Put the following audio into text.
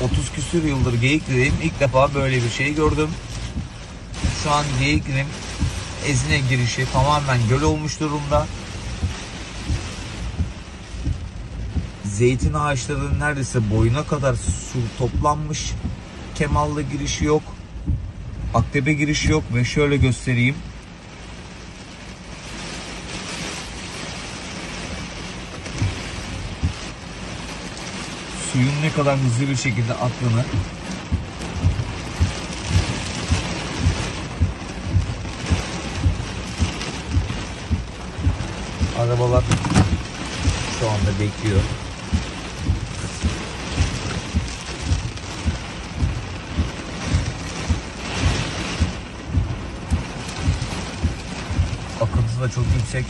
30 küsür yıldır Geyikli'deyim. İlk defa böyle bir şey gördüm. Şu an Geyikli'nin Ezine girişi tamamen göl olmuş durumda. Zeytin ağaçlarının neredeyse boyuna kadar su toplanmış. Kemallı girişi yok. Aktepe girişi yok ve şöyle göstereyim. Suyun ne kadar hızlı bir şekilde aktığını Arabalar şu anda bekliyor. Akıntısı da çok yüksek.